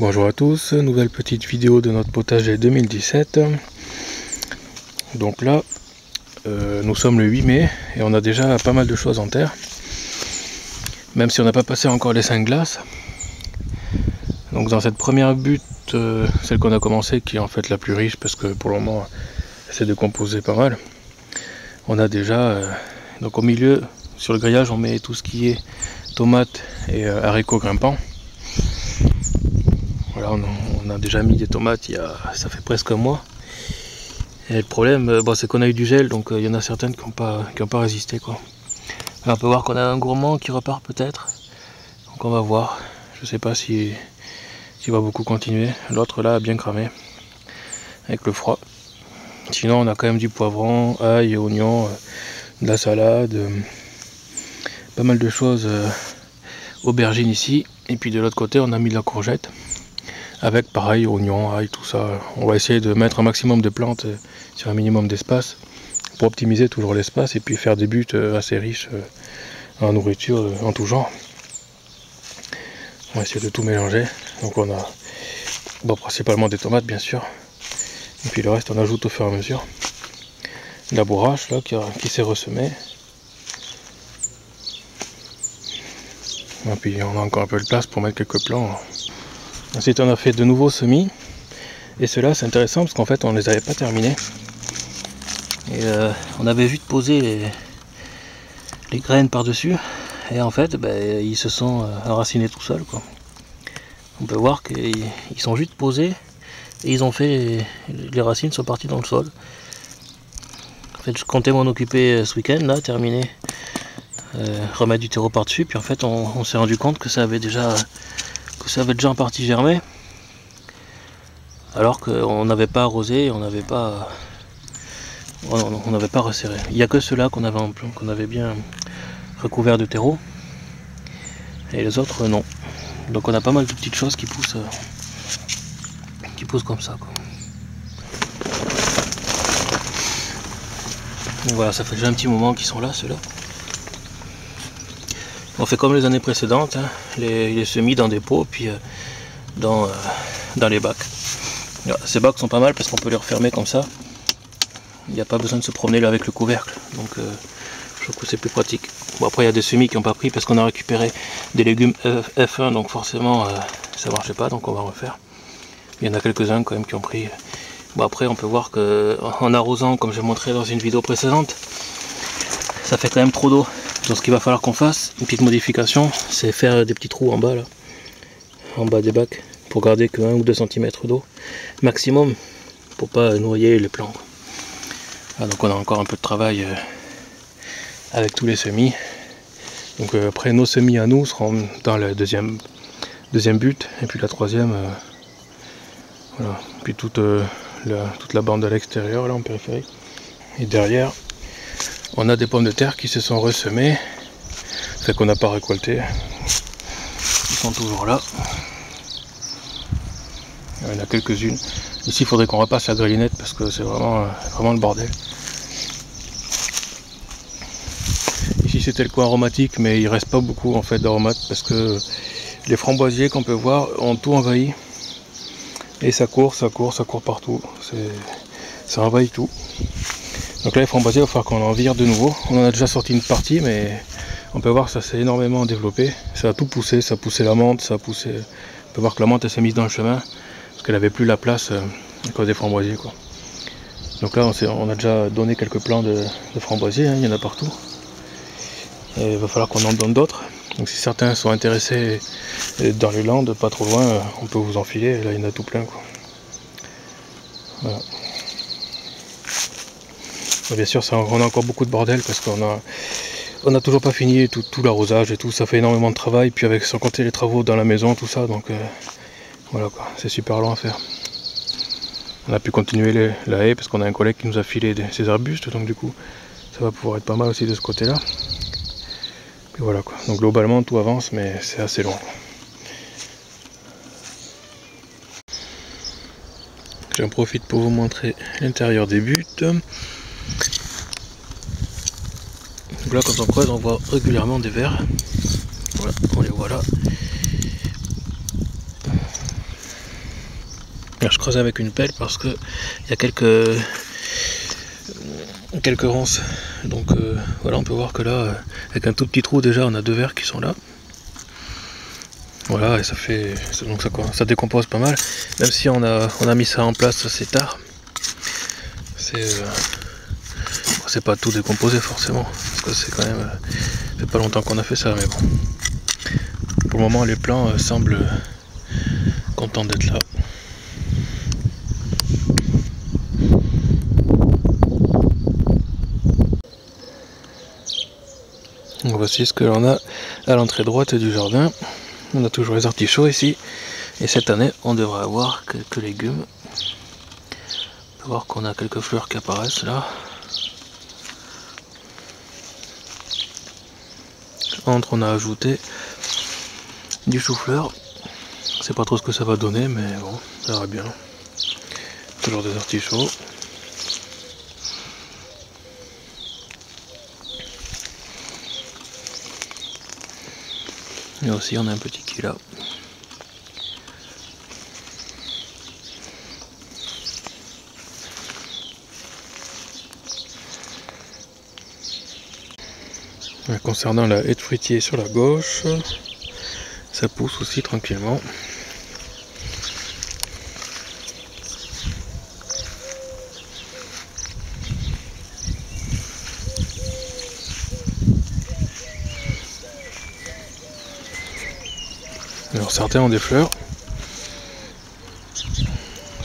Bonjour à tous, nouvelle petite vidéo de notre potager 2017. Donc là, euh, nous sommes le 8 mai et on a déjà pas mal de choses en terre. Même si on n'a pas passé encore les 5 glaces. Donc dans cette première butte, euh, celle qu'on a commencé, qui est en fait la plus riche parce que pour le moment, elle s'est décomposée pas mal. On a déjà, euh, donc au milieu, sur le grillage, on met tout ce qui est tomates et haricots grimpants on, a déjà mis des tomates il y a, ça fait presque un mois. Et le problème, euh, c'est qu'on a eu du gel, donc euh, il y en a certaines qui n'ont pas, pas résisté. Quoi. on peut voir qu'on a un gourmand qui repart peut-être. Donc on va voir. Je sais pas si s'il va beaucoup continuer. L'autre là a bien cramé avec le froid. Sinon on a quand même du poivron, ail, oignon, euh, de la salade, pas mal de choses. aubergines ici. Et puis de l'autre côté on a mis de la courgette avec pareil oignons, ail, tout ça. On va essayer de mettre un maximum de plantes euh, sur un minimum d'espace pour optimiser toujours l'espace et puis faire des buts euh, assez riches euh, en nourriture en tout genre. On va essayer de tout mélanger. Donc on a bon, principalement des tomates bien sûr. Et puis le reste on ajoute au fur et à mesure. La bourrache là qui, qui s'est ressemée. Et puis on a encore un peu de place pour mettre quelques plants Ensuite, on a fait de nouveaux semis. Et ceux-là, c'est intéressant parce qu'en fait, on ne les avait pas terminés. Et euh, on avait vu de poser les, graines par-dessus. Et en fait, ben, ils se sont euh, enracinés tout seuls. On peut voir qu'ils sont juste posés. Et ils ont fait. Les racines sont parties dans le sol. En fait, je comptais m'en occuper euh, ce week-end, là, terminer. remettre du terreau par-dessus. Puis en fait, on s'est rendu compte que ça avait déjà ça avait déjà en partie germé alors qu'on n'avait pas arrosé on n'avait pas on n'avait pas resserré. Il n'y a que ceux-là qu'on avait qu'on avait bien recouvert de terreau et les autres non. Donc on a pas mal de petites choses qui poussent qui poussent comme ça voilà ça fait déjà un petit moment qu'ils sont là ceux-là on fait comme les années précédentes, hein. les, semis dans des pots, puis euh, dans, euh, dans les bacs. ces bacs sont pas mal parce qu'on peut les refermer comme ça. Il n'y a pas besoin de se promener avec le couvercle. Donc euh, je trouve que c'est plus pratique. Bon après il y a des semis qui n'ont pas pris parce qu'on a récupéré des légumes F1, donc forcément ça ne marchait pas, donc on va refaire. Il y en a quelques-uns quand même qui ont pris. Bon après on peut voir que en arrosant, comme j'ai montré dans une vidéo précédente, ça fait quand même trop d'eau. Donc ce qu'il va falloir qu'on fasse, une petite modification, c'est faire des petits trous en bas en bas des bacs, pour garder que 1 ou 2 cm d'eau maximum, pour pas noyer les plants. Ah, donc on a encore un peu de travail euh, avec tous les semis. Donc euh, après nos semis à nous seront dans le deuxième, deuxième but, et puis la troisième, euh. Puis toute, la, toute la bande à l'extérieur là en périphérie. Et derrière, on a des pommes de terre qui se sont ressemées, fait qu'on n'a pas récolté. Ils sont toujours là. Il y en a quelques-unes. Ici, il faudrait qu'on repasse la grillinette parce que c'est vraiment, vraiment le bordel. Ici, c'était le coin aromatique, mais il reste pas beaucoup en fait d'aromates parce que les framboisiers qu'on peut voir ont tout envahi. Et ça court, ça court, ça court partout. Ça envahit tout. Donc là, les framboisiers, il va falloir qu'on en vire de nouveau. On en a déjà sorti une partie, mais on peut voir que ça s'est énormément développé. Ça a tout poussé, ça a poussé la menthe, ça a poussé... On peut voir que la menthe, s'est mise dans le chemin, parce qu'elle n'avait plus la place euh, à cause des framboisiers. Donc là, on, a déjà donné quelques plants de, framboisiers, hein, il y en a partout. il va falloir qu'on en donne d'autres. Donc si certains sont intéressés euh, dans les Landes, pas trop loin, euh, on peut vous enfiler. Là, il y en a tout plein. Voilà bien sûr, on a encore beaucoup de bordel parce qu'on a, on a toujours pas fini tout, l'arrosage et tout. Ça fait énormément de travail. Puis avec sans compter les travaux dans la maison, tout ça. Donc euh, voilà quoi, c'est super long à faire. On a pu continuer la haie parce qu'on a un collègue qui nous a filé ses arbustes. Donc du coup, ça va pouvoir être pas mal aussi de ce côté-là. Puis voilà quoi. Donc globalement, tout avance, mais c'est assez long. J'en profite pour vous montrer l'intérieur des buts. Donc là, quand on creuse, on voit régulièrement des vers. Voilà, on les voit là. je creuse avec une pelle parce que il y a quelques quelques ronces. Donc euh, voilà, on peut voir que là, euh, avec un tout petit trou déjà, on a deux verres qui sont là. Voilà, et ça fait donc ça, ça décompose pas mal. Même si on a mis ça en place assez tard, euh, c'est pas tout décomposé forcément, parce que c'est quand même fait pas longtemps qu'on a fait ça, mais bon. Pour le moment, les plants semblent contents d'être là. voici ce que l'on a à l'entrée droite du jardin. On a toujours les artichauts ici. Et cette année, on devrait avoir quelques légumes. On peut voir qu'on a quelques fleurs qui apparaissent là. On a ajouté du chou-fleur. Sais pas trop ce que ça va donner, mais bon, ça va bien. Toujours des artichauts. Et aussi on a un petit qui là. Concernant la haie de fruitier sur la gauche, ça pousse aussi tranquillement. Alors certains ont des fleurs.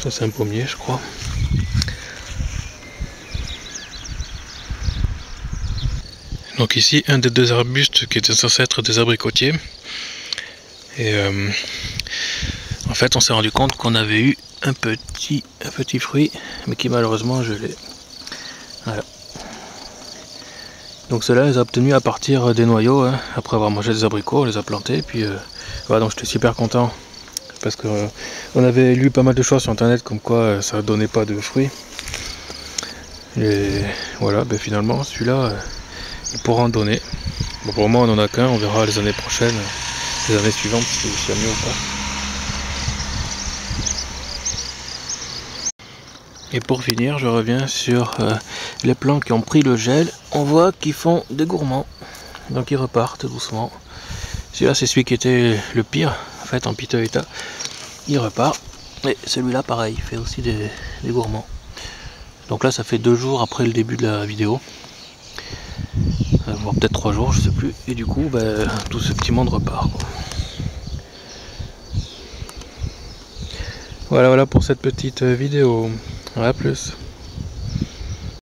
Ça c'est un pommier je crois. Donc ici un des deux arbustes qui étaient censés être des abricotiers. Et euh, en fait on s'est rendu compte qu'on avait eu un petit, un petit fruit, mais qui malheureusement gelé. Voilà. Donc cela les a obtenus à partir des noyaux, hein. après avoir mangé des abricots, on les a plantés, puis euh, voilà, donc j'étais super content parce que euh, on avait lu pas mal de choses sur internet comme quoi ça donnait pas de fruits. Et voilà, ben finalement celui-là il pourra en donner. Bon, pour moi on en a qu'un, on verra les années prochaines, les années suivantes si c'est mieux ou pas. Et pour finir, je reviens sur les plants qui ont pris le gel. On voit qu'ils font des gourmands. Donc ils repartent doucement. Celui-là, c'est celui qui était le pire, en fait, en piteux état. Il repart. Et celui-là, pareil, il fait aussi des, gourmands. Donc là, ça fait deux jours après le début de la vidéo. Euh, voire peut-être trois jours, je sais plus. Et du coup, ben, tout ce petit monde repart. Voilà, voilà pour cette petite vidéo. A plus.